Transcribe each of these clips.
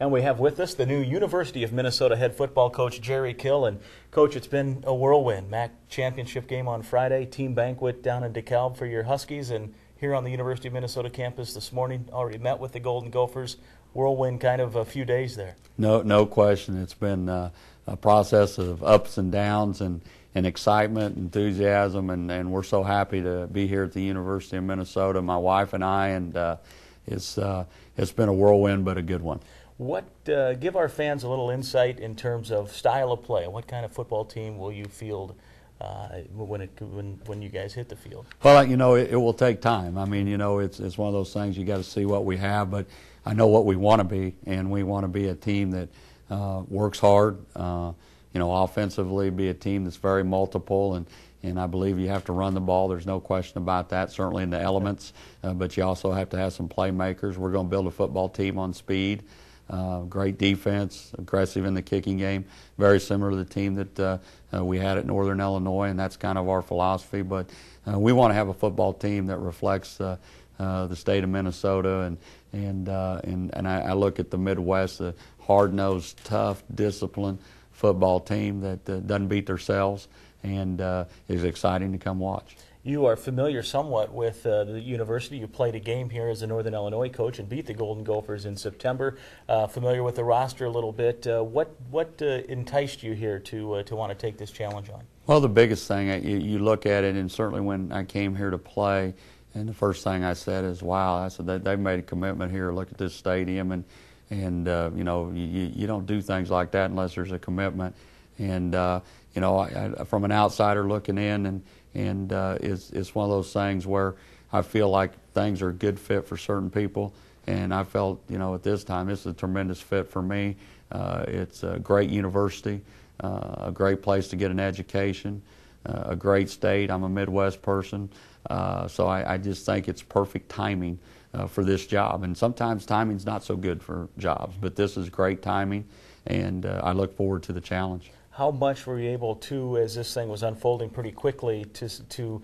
And we have with us the new University of Minnesota head football coach, Jerry Kill. And, Coach, it's been a whirlwind. MAC championship game on Friday, team banquet down in DeKalb for your Huskies, and here on the University of Minnesota campus this morning, already met with the Golden Gophers. Whirlwind kind of a few days there. No, no question. It's been uh, a process of ups and downs and, and excitement, enthusiasm, and, and we're so happy to be here at the University of Minnesota, my wife and I, and uh, it's, uh, it's been a whirlwind, but a good one. What uh, give our fans a little insight in terms of style of play? What kind of football team will you field uh, when it when when you guys hit the field? Well, you know, it, it, will take time. I mean, you know, it's it's one of those things you got to see what we have, but I know what we want to be, and we want to be a team that uh, works hard. Uh, you know, offensively, be a team that's very multiple and and I believe you have to run the ball. There's no question about that, certainly in the elements, uh, but you also have to have some playmakers. We're going to build a football team on speed. Uh, great defense, aggressive in the kicking game, very similar to the team that uh, uh, we had at Northern Illinois, and that's kind of our philosophy. But uh, we want to have a football team that reflects uh, uh, the state of Minnesota, and and and, and I, I, look at the Midwest, a hard-nosed, tough, disciplined football team that doesn't beat themselves, and is exciting to come watch. You are familiar somewhat with uh, the university. You played a game here as a Northern Illinois coach and beat the Golden Gophers in September. Uh, familiar with the roster a little bit. Uh, what what uh, enticed you here to uh, to want to take this challenge on? Well, the biggest thing uh, you, you, look at it, and certainly when I came here to play, and the first thing I said is, "Wow!" I said they, they've made a commitment here. Look at this stadium, and and you know you, you don't do things like that unless there's a commitment. And you know, I, I, from an outsider looking in and and uh, it's, it's one of those things where I feel like things are a good fit for certain people, and I felt, you know, at this time, is a tremendous fit for me. Uh, it's a great university, uh, a great place to get an education, uh, a great state. I'm a Midwest person, uh, so I, I, just think it's perfect timing uh, for this job. And sometimes timing's not so good for jobs, but this is great timing, and I look forward to the challenge how much were you able to, as this thing was unfolding pretty quickly, to to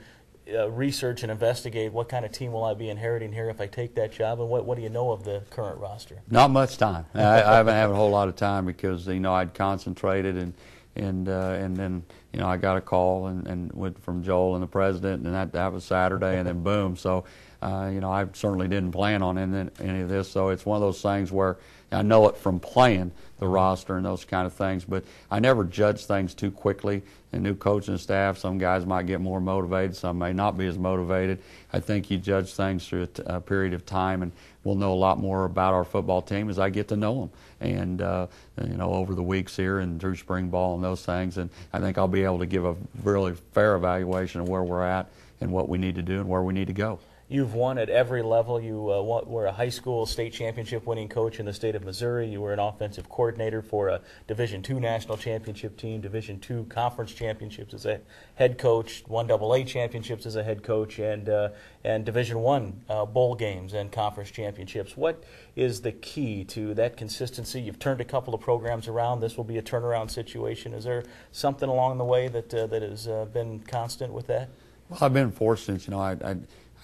uh, research and investigate what kind of team will I be inheriting here if I take that job, and what what do you know of the current roster? Not much time. I, I haven't had a whole lot of time because you know I'd concentrated and and uh, and then you know I got a call and, and went from Joel and the president, and that that was Saturday, and then boom. So uh, you know I certainly didn't plan on any, any of this. So it's one of those things where I know it from playing the roster and those kind of things, but I never judge things too quickly. And new coaching staff, some guys might get more motivated, some may not be as motivated. I think you judge things through a, period of time, and we'll know a lot more about our football team as I get to know them. And uh, you know, over the weeks here and through spring ball and those things, and I think I'll be able to give a really fair evaluation of where we're at and what we need to do and where we need to go. You've won at every level. You uh, were a high school state championship winning coach in the state of Missouri. You were an offensive coordinator for a Division II national championship team, Division II conference championships as a head coach, one AA championships as a head coach, and uh, and Division One uh, bowl games and conference championships. What is the key to that consistency? You've turned a couple of programs around. This will be a turnaround situation. Is there something along the way that uh, that has uh, been constant with that? Well, I've been fortunate. You know, I, I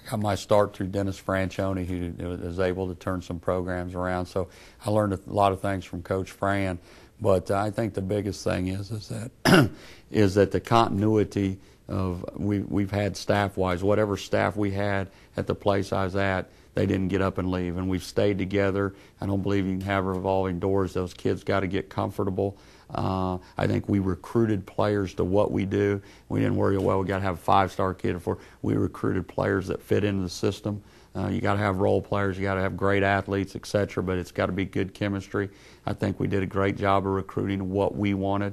got my start through Dennis Franchione, who was able to turn some programs around. So I learned a lot of things from Coach Fran. But uh, I think the biggest thing is is that is that the continuity of we we've had staff wise whatever staff we had at the place I was at they didn't get up and leave and we've stayed together. I don't believe you can have revolving doors. Those kids got to get comfortable. Uh, I think we recruited players to what we do. We didn't worry, well, we got to have a five star kid for. We recruited players that fit into the system. Uh, you got to have role players, you got to have great athletes, etc. But it's got to be good chemistry. I think we did a great job of recruiting what we wanted,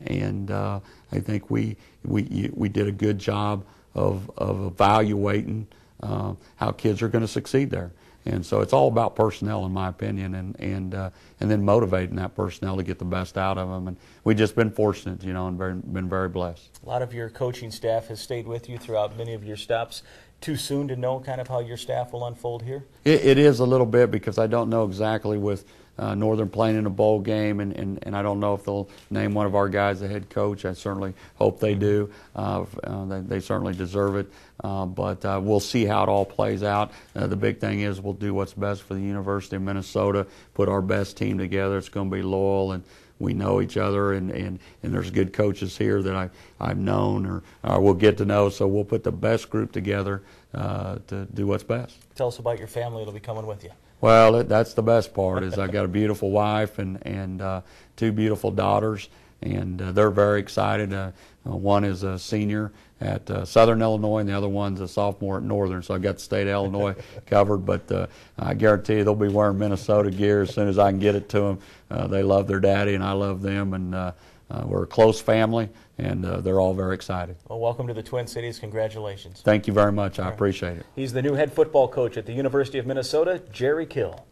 and uh, I think we we we did a good job of of evaluating uh, how kids are going to succeed there. And so it's all about personnel, in my opinion, and and uh, and then motivating that personnel to get the best out of them. And we've just been fortunate, you know, and very, been very blessed. A lot of your coaching staff has stayed with you throughout many of your stops. Too soon to know kind of how your staff will unfold here? it, it is a little bit because I don't know exactly with uh, Northern playing in a bowl game, and, and, and I don't know if they'll name one of our guys the head coach. I certainly hope they do. Uh, uh, they, they certainly deserve it. Uh, but uh, we'll see how it all plays out. Uh, the big thing is we'll do what's best for the University of Minnesota, put our best team together. It's going to be loyal and we know each other, and, and, and there's good coaches here that I, I've known or, or we'll get to know. So we'll put the best group together uh, to do what's best. Tell us about your family that'll be coming with you. Well, that's the best part is I've got a beautiful wife and, and uh, two beautiful daughters, and uh, they're very excited. Uh, uh, one is a senior at uh, Southern Illinois, and the other one's a sophomore at Northern. So I've got the state of Illinois covered. But uh, I guarantee you they'll be wearing Minnesota gear as soon as I can get it to them. Uh, they love their daddy, and I love them, and uh, uh, we're a close family, and uh, they're all very excited. Well, welcome to the Twin Cities. Congratulations. Thank you very much. I appreciate it. He's the new head football coach at the University of Minnesota, Jerry Kill.